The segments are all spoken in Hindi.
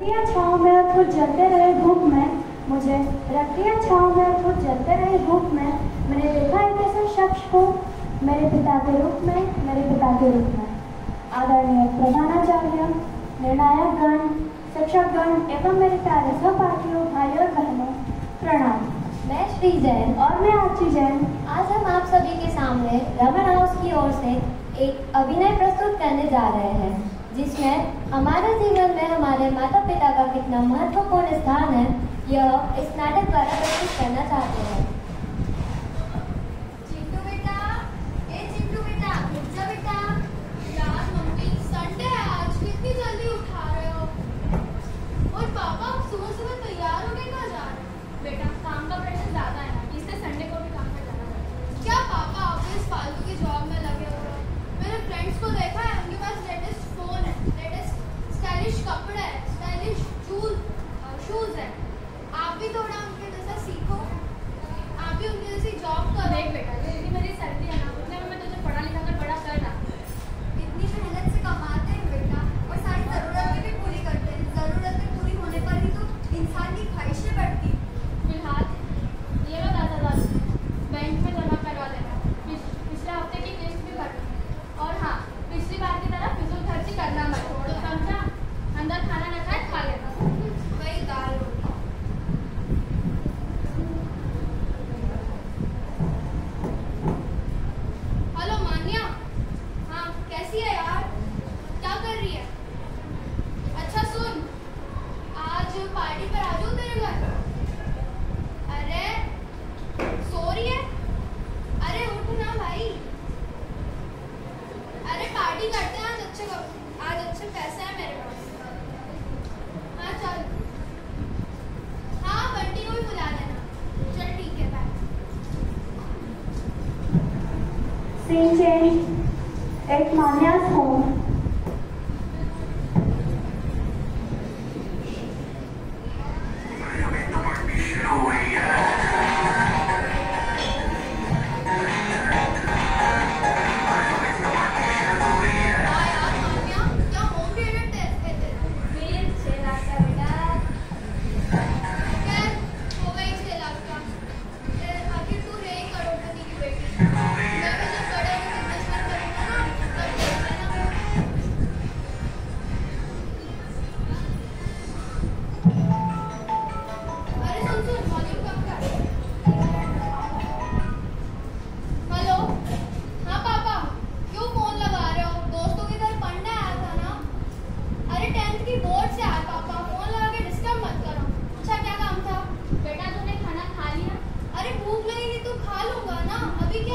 रखिया छाँव में खुद जलते रहे धूप में। मुझे रखिया छाँव में खुद जलते रहे धूप में। मैंने देखा एक ऐसे शख्स को मेरे पिता के रूप में, मेरे पिता के रूप में। आदरणीय प्रधानाचार्य निर्णायक गण, शिक्षक गण एवं मेरे प्यारे सहपाठियों भाई और बहनों, प्रणाम। मैं श्री जैन और मैं आची जैन। आज हम आप सभी के सामने रमन हाउस की ओर से एक अभिनय प्रस्तुत करने जा रहे हैं। जिसमें हमारे जीवन में हमारे माता पिता का कितना महत्वपूर्ण स्थान है, यह इस नाटक द्वारा प्रस्तुत करना चाहते हैं। St. James at Manya's home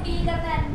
pergi kan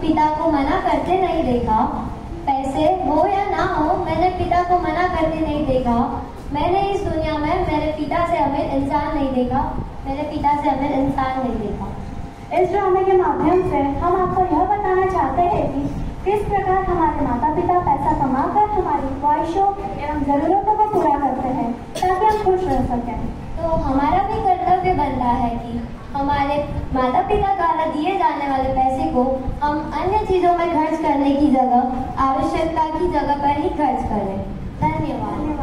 पिता को मना करते नहीं देखा पैसे हो या ना हो मैंने पिता को मना करते नहीं देखा मैंने इस दुनिया में मेरे पिता से अमीर इंसान नहीं देखा। मेरे पिता से अमीर इंसान नहीं देखा। इस ड्रामे के माध्यम से हम आपको यह बताना चाहते हैं कि किस प्रकार हमारे माता पिता पैसा कमाकर हमारी ख्वाहिशों एवं जरूरतों को पूरा करते हैं ताकि हम खुश रह सकें। तो हमारा भी बन बनता है कि हमारे माता पिता द्वारा दिए जाने वाले पैसे को हम अन्य चीज़ों में खर्च करने की जगह, आवश्यकता की जगह पर ही खर्च करें। धन्यवाद।